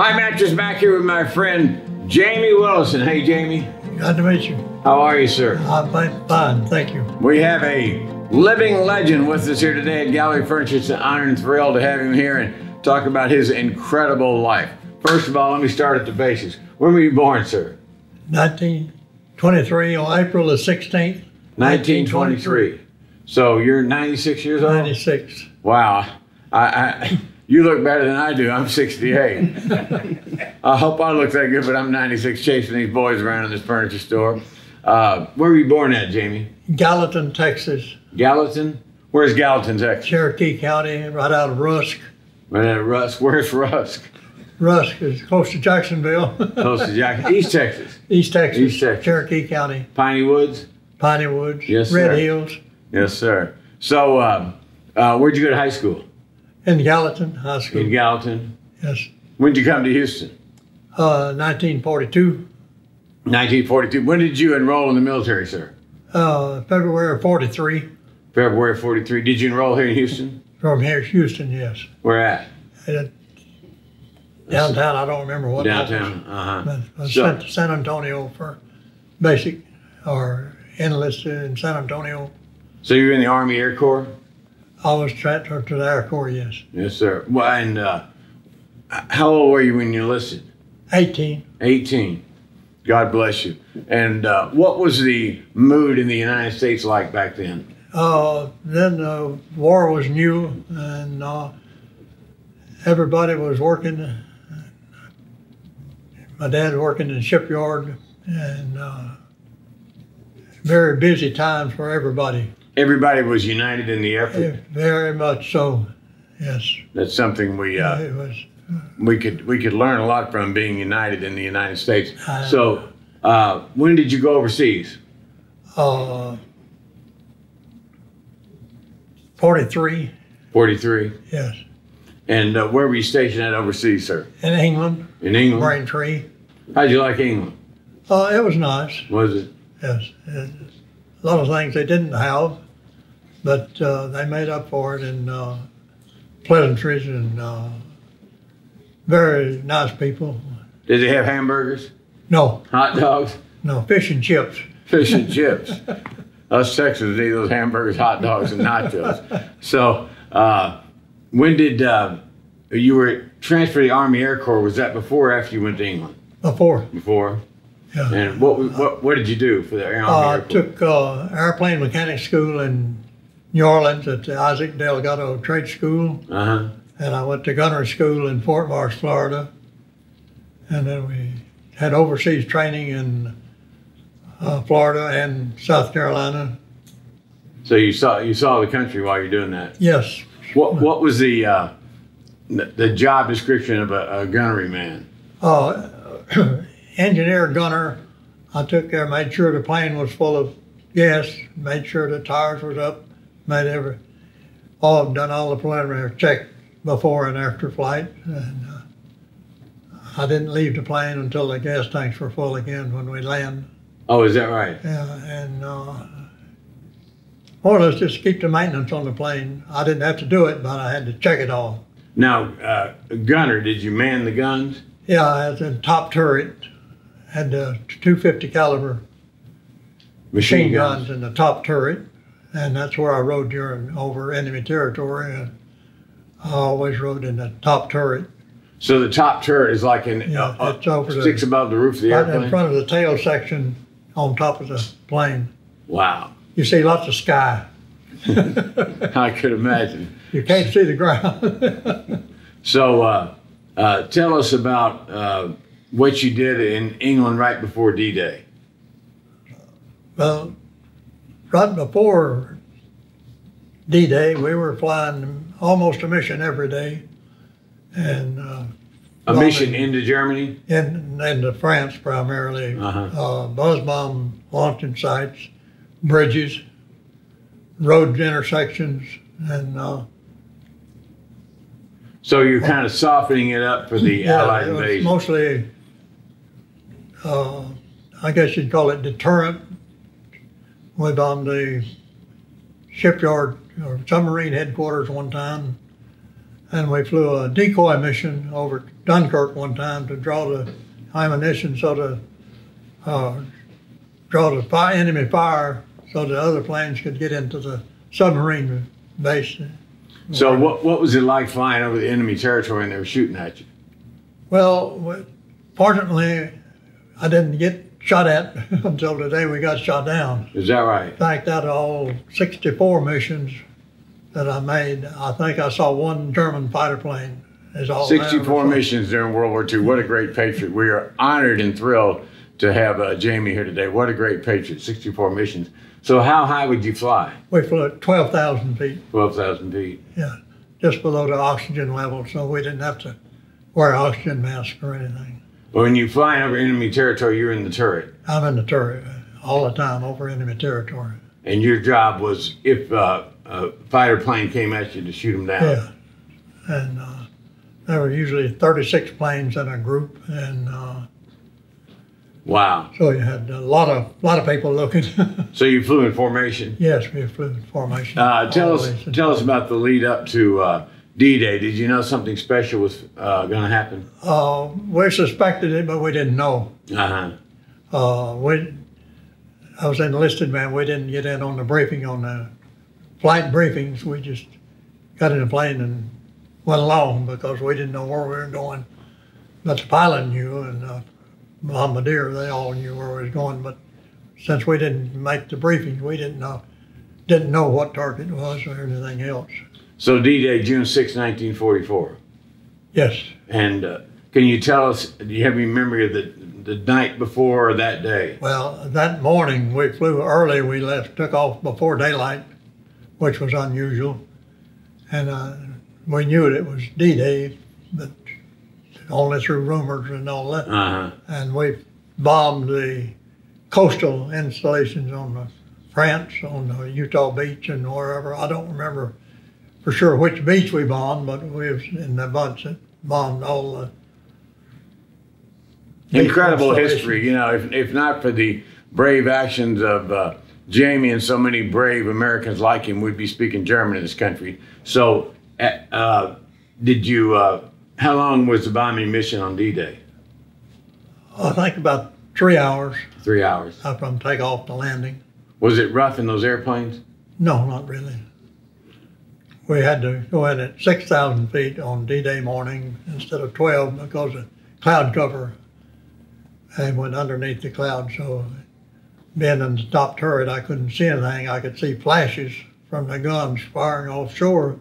Hi, Mattress Mack here with my friend Jamie Williamson. Hey, Jamie. Glad to meet you. How are you, sir? I'm fine, fine, thank you. We have a living legend with us here today at Gallery Furniture. It's an honor and thrill to have him here and talk about his incredible life. First of all, let me start at the basics. When were you born, sir? 1923 on April the 16th, 1923. So you're 96 years old? 96. Wow. I, I you look better than I do. I'm 68. I hope I look that good, but I'm 96 chasing these boys around in this furniture store. Uh, where were you born at, Jamie? Gallatin, Texas, Gallatin? Where's Gallatin, Texas? Cherokee County, right out of Rusk. Right at Rusk. Where's Rusk? Rusk is close to Jacksonville, Close to Jackson. East Texas. East Texas, East Texas. Cherokee County, Piney Woods? Piney Woods, Yes, Red sir. Hills, Yes, sir. So, um, uh, where'd you go to high school? In Gallatin High School. In Gallatin. Yes. When did you come to Houston? Uh, 1942, 1942. When did you enroll in the military, sir? uh, February of 43, February 43. Did you enroll here in Houston? from here, Houston, yes. Where at? Uh, downtown, I don't remember what. Downtown. Uh huh. So- to San Antonio for basic or enlisted in San Antonio. So you're in the Army Air Corps? I was transferred to the Air Corps, yes. Yes, sir. Well, and uh, how old were you when you enlisted? 18. 18. God bless you. And uh, what was the mood in the United States like back then? Uh, then the war was new and uh, everybody was working. My dad working in the shipyard and uh, very busy times for everybody. Everybody was united in the effort. Very much so, yes. That's something we uh, it was we could we could learn a lot from being united in the United States. Uh, So, uh, when did you go overseas? uh, 43, 43. yes. And uh, where were you stationed at overseas, sir? In England, In England. Braintree. How'd you like England? Uh, it was nice, Was it? yes. It- a lot of things they didn't have, but uh, they made up for it in uh, pleasantries and uh, very nice people. Did they have hamburgers, No, hot dogs, no, fish and chips. fish and chips? Us Texans eat those hamburgers, hot dogs, and nachos. So, uh, when did uh, you were transferred to the Army Air Corps? Was that before or after you went to England? Before, Before. yeah. And what what what did you do for the Army Uh, I Air Corps? took uh, airplane mechanic school in New Orleans at the Isaac Delgado Trade School. Uh huh. And I went to gunnery school in Fort Myers, Florida. And then we had overseas training in uh, Florida and South Carolina. So you saw you saw the country while you're doing that. Yes, What what was the uh, the, the job description of a, a gunnery man? uh, engineer gunner. I took care, made sure the plane was full of gas, made sure the tires was up, made every, all done all the preliminary check before and after flight. And uh, I didn't leave the plane until the gas tanks were full again when we land. Oh, is that right? Yeah, and uh, more or less just keep the maintenance on the plane. I didn't have to do it, but I had to check it all. Now, uh, gunner, did you man the guns? Yeah, I had the top turret, had the 250 caliber machine guns in the top turret, and that's where I rode during over enemy territory. And I always rode in the top turret, So the top turret is like an Yeah, uh, it's over the- sticks above the roof of the right in front of the tail section, on top of the plane. Wow, You see lots of sky. I could imagine. You can't see the ground. So, uh, uh, tell us about uh, what you did in England right before D-Day. Well, right before D-Day, we were flying almost a mission every day, and uh, A mission into Germany. in into France primarily. Uh-huh. Uh, buzz bomb launching sites, bridges, road intersections, and uh, So you're kind of softening it up for the yeah, Allied invasion. mostly, uh, I guess you'd call it deterrent. We bombed the shipyard or submarine headquarters one time, and we flew a decoy mission over Dunkirk one time to draw the ammunition so to uh, draw the fire, enemy fire so the other planes could get into the submarine base. So what what was it like flying over the enemy territory and they were shooting at you? Well, fortunately, I didn't get shot at until the day we got shot down. Is that right? In fact, out of all 64 missions that I made, I think I saw one German fighter plane. Is all 64 missions during World War II. What a great patriot. We are honored and thrilled to have uh, Jamie here today. What a great patriot. 64 missions. So how high would you fly? We flew at 12,000 feet, 12,000 feet. yeah, just below the oxygen level, so we didn't have to wear oxygen mask or anything. But when you fly over enemy territory, you're in the turret. I'm in the turret all the time over enemy territory. And your job was if uh, a fighter plane came at you to shoot them down. Yeah, and uh, there were usually 36 planes in a group, and uh, Wow. so you had a lot of lot of people looking. So you flew in formation. yes, we flew in formation. Uh, tell us tell us about the lead up to uh, D-Day. Did you know something special was uh, going to happen? Uh, we suspected it, but we didn't know. Uh-huh. Uh, we, I was enlisted man. We didn't get in on the briefing on the flight briefings. We just got in the plane and went along because we didn't know where we were going. But the pilot knew, and uh, bombardier they all knew where we was going. But since we didn't make the briefing, we didn't know didn't know what target it was or anything else. So D-Day, June 6, 1944. Yes. And uh, can you tell us, do you have any memory of the, the night before or that day? Well, that morning we flew early. We left, took off before daylight, which was unusual, and uh, we knew it was D-Day, but only through rumors and all that. Uh-huh. And we bombed the coastal installations on the France, on the Utah beach, and wherever. I don't remember for sure which beach we bombed, but we was in the bunch that bombed all the. Incredible history. You know, if, if not for the brave actions of uh, Jamie and so many brave Americans like him, we'd be speaking German in this country. So, uh, uh, did you, uh, how long was the bombing mission on D-Day? I think about three hours. Three hours. from takeoff to landing. Was it rough in those airplanes? No, not really. We had to go in at 6,000 feet on D-Day morning instead of 12 because of cloud cover and went underneath the cloud. So being in the top turret, I couldn't see anything. I could see flashes from the guns firing offshore,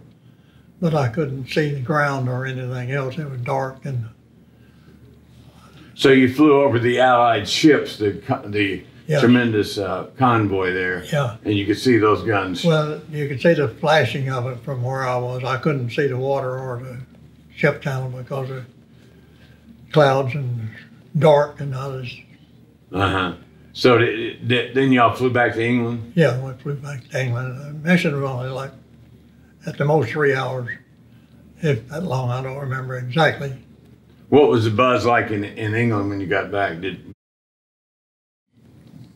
but I couldn't see the ground or anything else. It was dark and So you flew over the Allied ships, the the Yeah. tremendous uh, convoy there, yeah. and you could see those guns. Well, you could see the flashing of it from where I was. I couldn't see the water or the ship channel because of clouds and dark and others. Uh huh. So did, did, then y'all flew back to England. Yeah, we flew back to England. The mission was only like at the most three hours, if that long. I don't remember exactly. What was the buzz like in in England when you got back? Did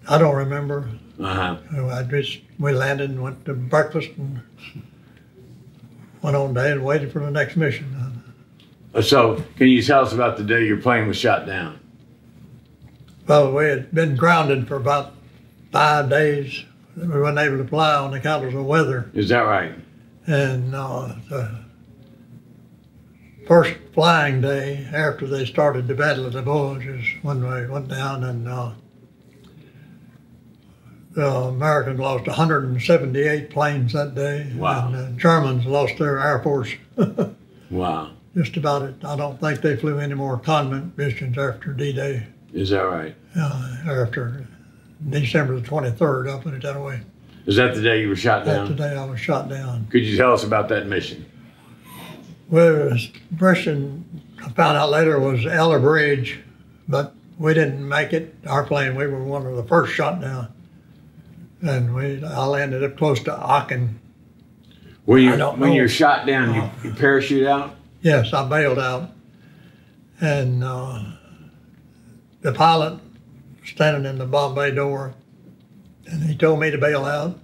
I don't remember. uh huh. I just we landed and went to breakfast and went on day and waited for the next mission. So can you tell us about the day your plane was shot down? Well, we had been grounded for about five days. We weren't able to fly on account of the weather. Is that right? And uh, the first flying day after they started the Battle of the Bulge is when we went down and uh, the Americans lost 178 planes that day. Wow. And the Germans lost their Air Force Wow. just about it. I don't think they flew any more convent missions after D-Day, Is that right? uh, after December the 23rd, I'll put it that way. Is that the day you were shot That's the down? day I was shot down. Could you tell us about that mission? Well, the impression I found out later was Eller Bridge, but we didn't make it. Our plane, we were one of the first shot down. And we, I landed up close to Aachen. When you when you're shot down, you, you parachute out. Yes, I bailed out. And uh, the pilot standing in the bomb bay door, and he told me to bail out.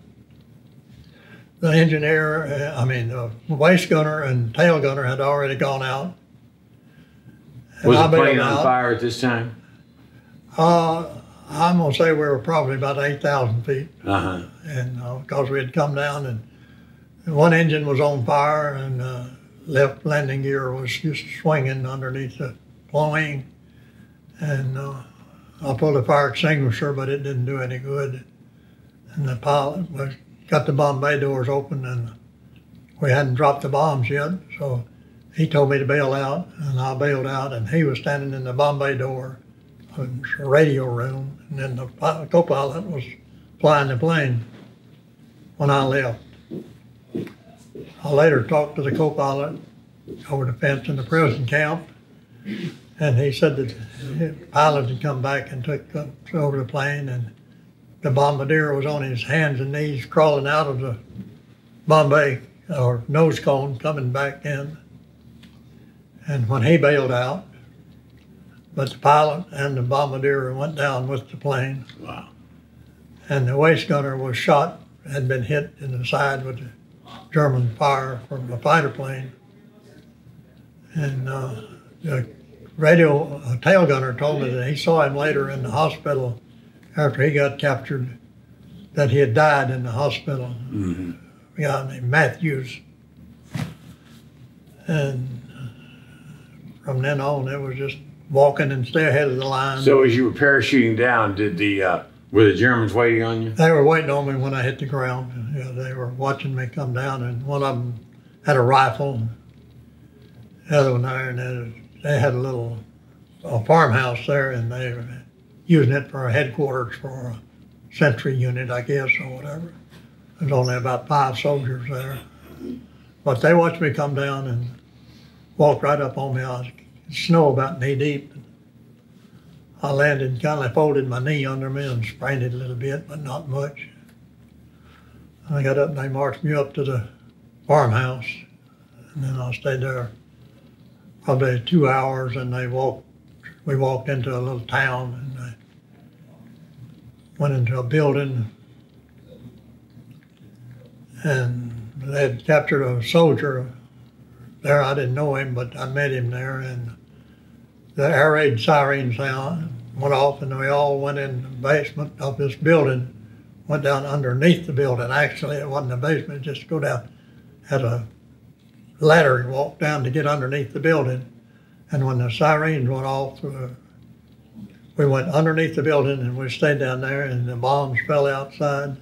The engineer, uh, I mean, the waist gunner and tail gunner had already gone out. Was I the plane on out. fire at this time? Uh, I'm gonna say we were probably about eight thousand feet, Uh huh. and uh, because we had come down and one engine was on fire and uh, left landing gear was just swinging underneath the wing, and uh, I pulled a fire extinguisher, but it didn't do any good. And the pilot was got the bomb bay doors open, and we hadn't dropped the bombs yet, so he told me to bail out, and I bailed out, and he was standing in the bomb bay door, radio room, and then the pi- co-pilot was flying the plane when I left. I later talked to the co-pilot over the fence in the prison camp, and he said that the pilot had come back and took over the plane, and the bombardier was on his hands and knees crawling out of the bomb bay or nose cone coming back in. And when he bailed out, but the pilot and the bombardier went down with the plane, Wow. and the waist gunner was shot, had been hit in the side with the German fire from a fighter plane. And uh, the radio uh, tail gunner told me that he saw him later in the hospital after he got captured, that he had died in the hospital. hmm A guy named Matthews. And from then on, it was just walking and stay ahead of the line. So as you were parachuting down, did the uh, were the Germans waiting on you? They were waiting on me when I hit the ground. Yeah, they were watching me come down, and one of them had a rifle. The other one there, and they, had a little a farmhouse there, and they were using it for a headquarters for a sentry unit, I guess, or whatever. There's only about five soldiers there, but they watched me come down and walked right up on me. I snow about knee deep. I landed, kind of folded my knee under me and sprained it a little bit, but not much. I got up and they marched me up to the farmhouse, and then I stayed there probably two hours. And they walked, we walked into a little town, and went into a building, and they had captured a soldier there. I didn't know him, but I met him there, and the air raid siren sound went off, and we all went in the basement of this building, went down underneath the building. Actually, it wasn't a basement, just go down, had a ladder and walk down to get underneath the building. And when the sirens went off, uh, we went underneath the building and we stayed down there, and the bombs fell outside.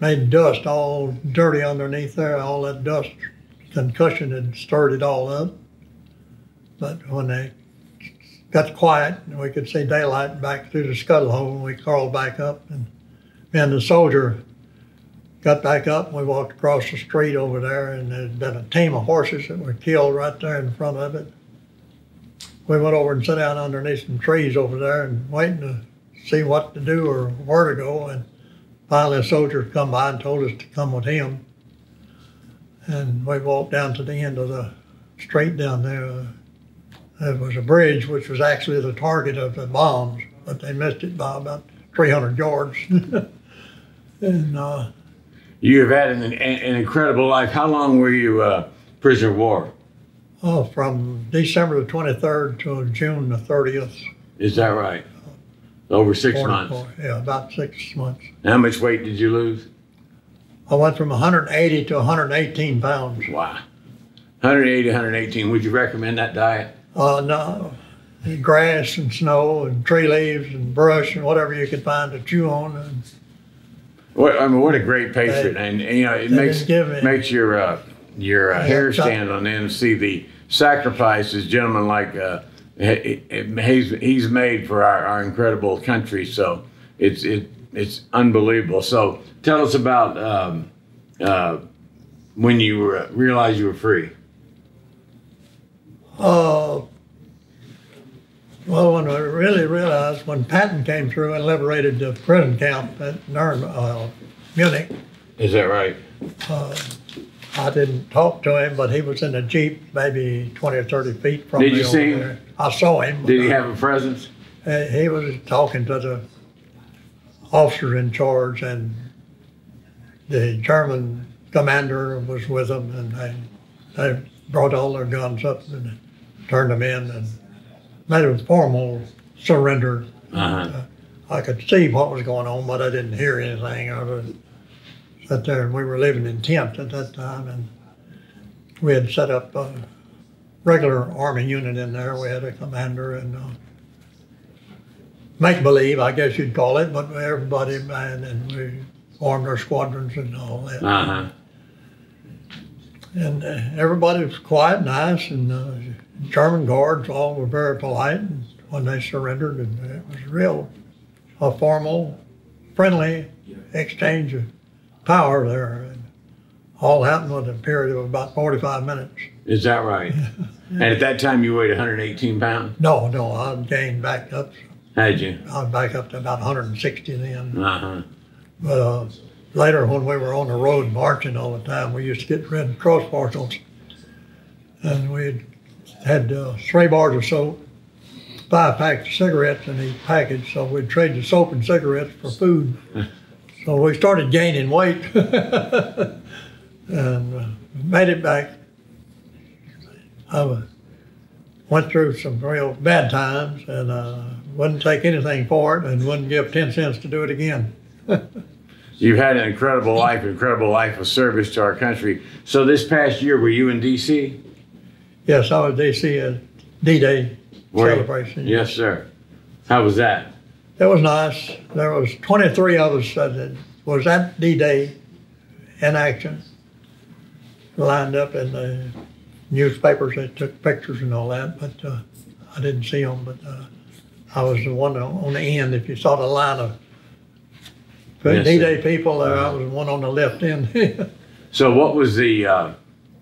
Made dust all dirty underneath there, all that dust concussion had stirred it all up. But when they got quiet and we could see daylight back through the scuttle hole, and we crawled back up and me and the soldier got back up and we walked across the street over there and there'd been a team of horses that were killed right there in front of it. We went over and sat down underneath some trees over there and waiting to see what to do or where to go and finally a soldier come by and told us to come with him. And we walked down to the end of the street down there. Uh, There was a bridge which was actually the target of the bombs, but they missed it by about 300 yards. and uh, You have had an, an incredible life. How long were you uh, prisoner of war? oh, from December the 23rd to June the 30th. Is that right? Over six 44 months. Yeah, about six months. How much weight did you lose? I went from 180 to 118 pounds. Wow. 180, 118. Would you recommend that diet? Uh, no, grass and snow and tree leaves and brush and whatever you could find to chew on. And What, I mean, what a great patient, and, and, you know it makes didn't give me- makes your uh, your uh, hair stand on end. and See the sacrifices, gentlemen like uh, he- he- he's he's made for our, our incredible country. So it's it it's unbelievable. So tell us about um, uh, when you were, realized you were free. Uh, well, when I really realized when Patton came through and liberated the prison camp at Nuremberg, uh, Munich, Is that right? uh, I didn't talk to him, but he was in a jeep, maybe 20 or 30 feet from Did me you over see him? there. I saw him. Did he have a presence? He was talking to the officer in charge, and the German commander was with him, and they, they brought all their guns up, and turned them in and made a formal surrender. Uh-huh. I could see what was going on, but I didn't hear anything. I was sat there, and we were living in tents at that time, and we had set up a regular army unit in there. We had a commander and uh, make believe, I guess you'd call it, but everybody man, and we formed our squadrons and all that. Uh-huh. And uh, everybody was quiet, nice, and uh, German guards all were very polite when they surrendered, and it was real a formal, friendly exchange of power there. And all happened within a period of about 45 minutes. Is that right? and at that time, you weighed 118 pounds. No, no, I gained back up. Had you? I was back up to about 160 then. Uh-huh. But uh, later, when we were on the road marching all the time, we used to get Red Cross parcels, and we had uh, three bars of soap, five packs of cigarettes in each package. So we'd trade the soap and cigarettes for food. so we started gaining weight, and uh, made it back. I went through some real bad times, and uh, wouldn't take anything for it, and wouldn't give ten cents to do it again. You've had an incredible life, incredible life of service to our country. So this past year, were you in D.C.? Yes, I was DC at D-Day Were you? celebration. Yes, sir. How was that? It was nice. There was 23 of us that was at D-Day in action, lined up in the newspapers. They took pictures and all that, but uh, I didn't see them. But uh, I was the one on the end. If you saw the line of Yes, D-Day people, there, I was the one on the left end. So, what was the uh,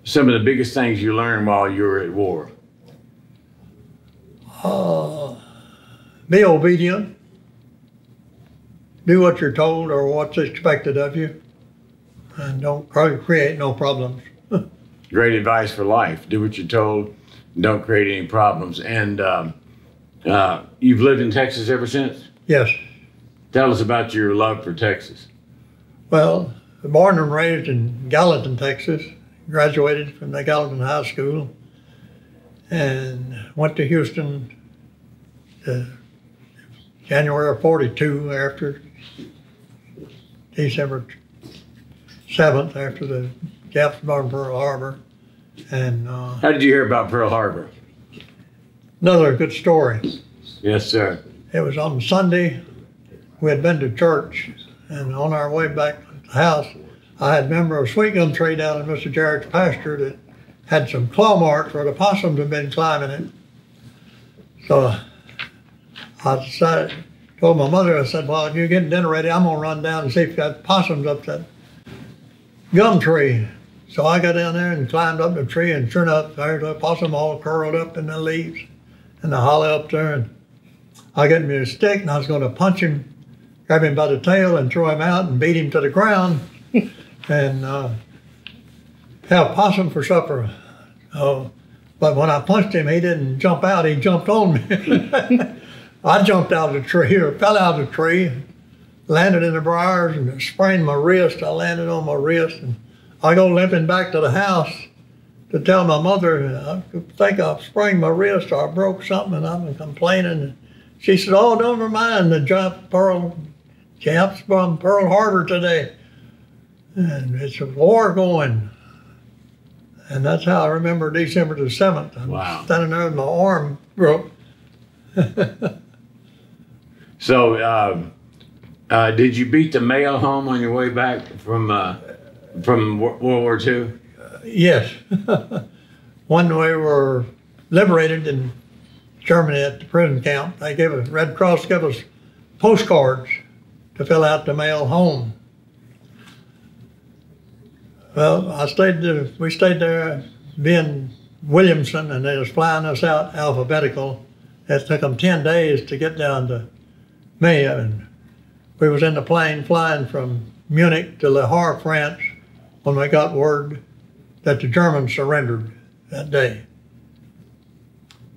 some of the biggest things you learned while you were at war? uh, be obedient. Do what you're told or what's expected of you, and don't create no problems. Great advice for life. Do what you're told. Don't create any problems. And um, uh, you've lived in Texas ever since. Yes. Tell us about your love for Texas. Well, born and raised in Gallatin, Texas, graduated from the Gallatin High School, and went to Houston uh, January of 42 after December 7th after the Japs bombed Pearl Harbor. And uh, How did you hear about Pearl Harbor? another good story. Yes, sir. It was on Sunday. We had been to church, and on our way back to the house, I had a member of a sweet gum tree down in Mr. Jarrett's pasture that had some claw marks where the possums had been climbing it. So I decided, told my mother, I said, "Well, if you're getting dinner ready. I'm gonna run down and see if you got possums up that gum tree." So I got down there and climbed up the tree, and sure enough, there's a possum all curled up in the leaves and the holly up there. And I got me a stick and I was going to punch him, grab him by the tail and throw him out and beat him to the ground and uh, have possum for supper. Oh, but when I punched him, he didn't jump out, he jumped on me. I jumped out of the tree or fell out of the tree, landed in the briars and sprained my wrist. I landed on my wrist and I go limping back to the house to tell my mother, I think I've sprained my wrist or I broke something and I've been complaining. She said, Oh, never mind the Jap Pearl Japs from Pearl Harbor today. And it's a war going. And that's how I remember December the 7th. I'm Wow. standing there with my arm broke. So, um, uh, did you beat the mail home on your way back from uh, from World War II? Yes. when we were liberated in Germany at the prison camp, they gave us, Red Cross gave us postcards to fill out the mail home. Well, I stayed there, we stayed there being Williamson and they was flying us out alphabetical. It took them 10 days to get down to me and we was in the plane flying from Munich to Le Havre, France when we got word that the Germans surrendered that day.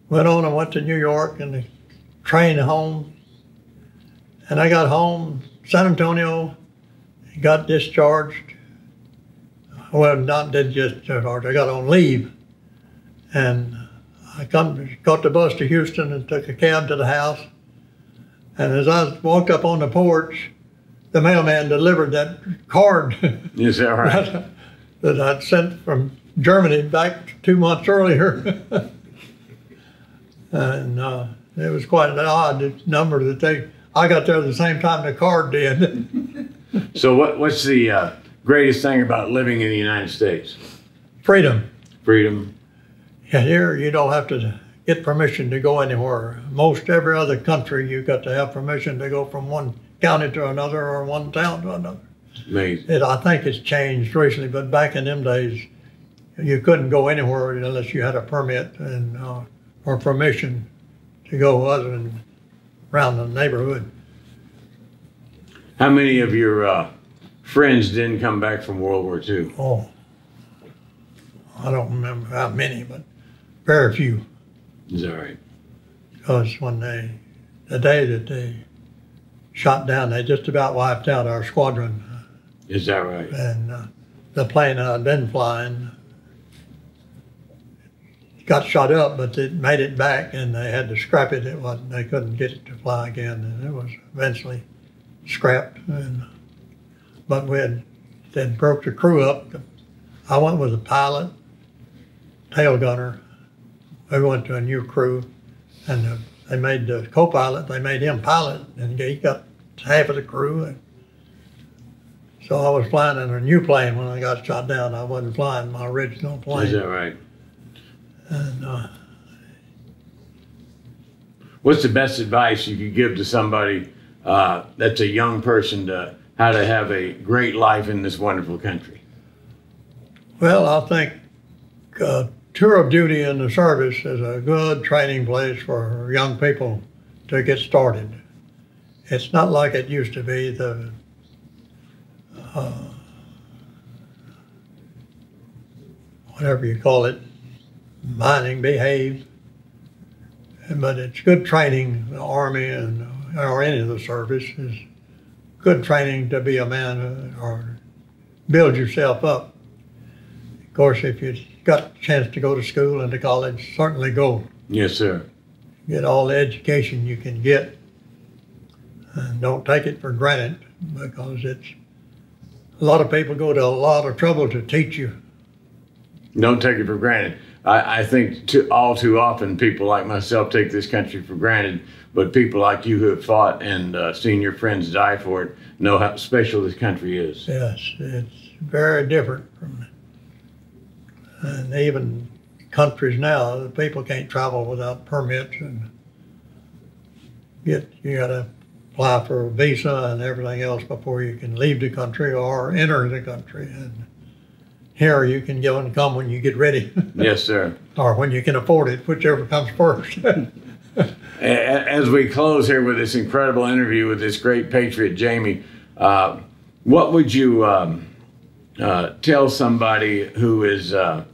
Went on and went to New York and the train home. And I got home, San Antonio, got discharged. Well, not did just discharge, I got on leave. And I come, caught the bus to Houston and took a cab to the house. And as I walked up on the porch, the mailman delivered that card Is that right? that I'd sent from Germany back two months earlier. and uh, it was quite an odd number that they, I got there at the same time the card did. So what, what's the uh, greatest thing about living in the United States? Freedom. Freedom. Yeah, here you don't have to get permission to go anywhere. Most every other country, you've got to have permission to go from one county to another or one town to another. Amazing. It, I think it's changed recently, but back in them days, you couldn't go anywhere unless you had a permit and uh, or permission to go other than around the neighborhood. How many of your uh, friends didn't come back from World War II? Oh, I don't remember how many, but very few. Is that right? Because when they, the day that they shot down, they just about wiped out our squadron. Is that right? And uh, the plane I'd been flying got shot up, but it made it back, and they had to scrap it. It wasn't. They couldn't get it to fly again, and it was eventually scrapped. And but we had they broke the crew up. I went with a pilot, tail gunner. We went to a new crew, and uh, they made the co-pilot. They made him pilot, and he got half of the crew. And so I was flying in a new plane when I got shot down. I wasn't flying my original plane. Is that right? And uh, What's the best advice you could give to somebody uh, that's a young person to how to have a great life in this wonderful country? well, I think uh, tour of duty in the service is a good training place for young people to get started. It's not like it used to be. The uh, whatever you call it, mining behave, but it's good training. The army and or any of the service is good training to be a man uh, or build yourself up. Of course, if you got a chance to go to school and to college, certainly go. Yes, sir. Get all the education you can get. And don't take it for granted because it's a lot of people go to a lot of trouble to teach you. Don't take it for granted. I, I think all too often people like myself take this country for granted, but people like you who have fought and uh, seen your friends die for it know how special this country is. Yes, it's very different from, and even countries now, people can't travel without permits and get, you gotta apply for a visa and everything else before you can leave the country or enter the country. And here you can go and come when you get ready, Yes, sir. or when you can afford it, whichever comes first. As we close here with this incredible interview with this great patriot, Jamie, uh, what would you um, uh, tell somebody who is uh,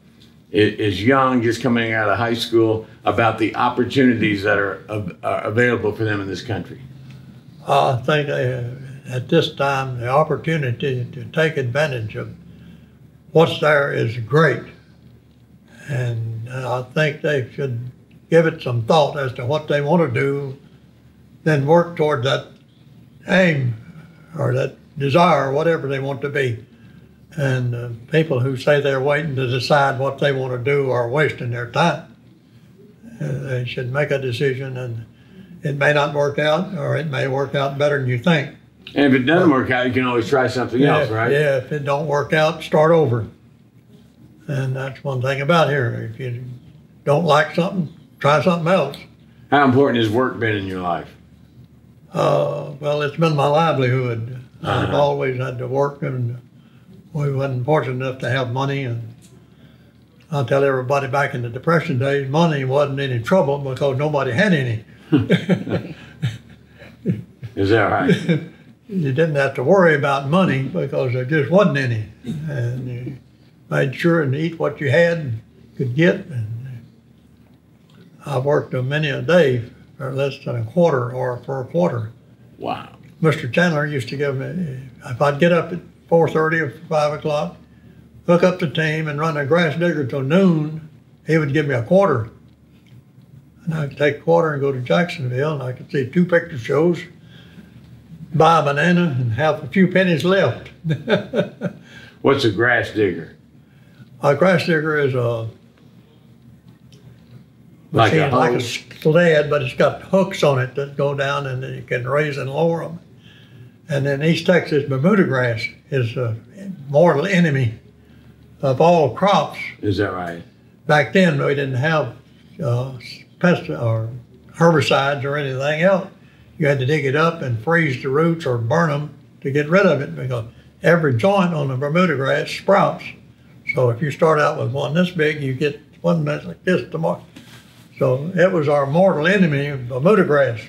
is young, just coming out of high school, about the opportunities that are, are available for them in this country? I think uh, at this time, the opportunity to take advantage of what's there is great. And I think they should give it some thought as to what they want to do, then work toward that aim or that desire, whatever they want to be. And uh, people who say they're waiting to decide what they want to do are wasting their time. Uh, they should make a decision and it may not work out or it may work out better than you think. And if it doesn't work out, you can always try something else, yeah, right? Yeah, if it don't work out, start over. And that's one thing about here. If you don't like something, try something else. How important has work been in your life? Uh, well, it's been my livelihood. I've Uh-huh. always had to work, and we wasn't fortunate enough to have money. And I tell everybody back in the Depression days, money wasn't any trouble because nobody had any. Is that right? you didn't have to worry about money because there just wasn't any, and you made sure and eat what you had and could get. And I've worked a many a day for less than a quarter or for a quarter. wow. Mr. Chandler used to give me if I'd get up at four thirty or five o'clock, hook up the team and run a grass digger till noon, he would give me a quarter. And I could take a quarter and go to Jacksonville, and I could see two picture shows, buy a banana, and have a few pennies left. What's a grass digger? A grass digger is a Like a like a sled, but it's got hooks on it that go down and then you can raise and lower them. And then East Texas Bermuda grass is a mortal enemy of all crops. Is that right? Back then, we didn't have uh, pest or herbicides or anything else. You had to dig it up and freeze the roots or burn them to get rid of it because every joint on the Bermuda grass sprouts. So if you start out with one this big, you get one that's like this tomorrow. So it was our mortal enemy, Bermuda grass.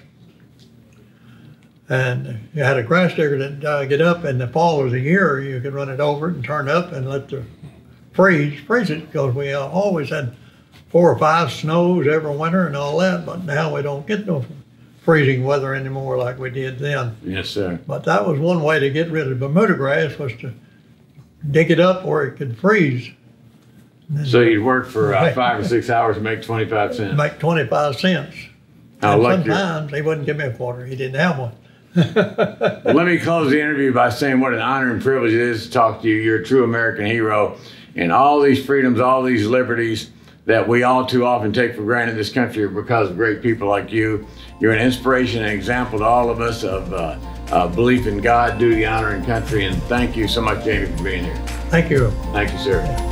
And you had a grass digger that uh, get up in the fall of the year, you could run it over it and turn it up and let the freeze freeze it because we uh, always had four or five snows every winter and all that. But now we don't get no freezing weather anymore like we did then. Yes, sir. But that was one way to get rid of Bermuda grass was to dig it up where it could freeze. So you'd work for uh, five or six hours and make 25 cents. make 25 cents. How and lucky. sometimes he wouldn't give me a quarter. He didn't have one. Let me close the interview by saying what an honor and privilege it is to talk to you. You're a true American hero. And all these freedoms, all these liberties that we all too often take for granted in this country because of great people like you. You're an inspiration and example to all of us of uh, uh, belief in God, duty, honor, and country. And thank you so much, Jamie, for being here. Thank you. Thank you, sir.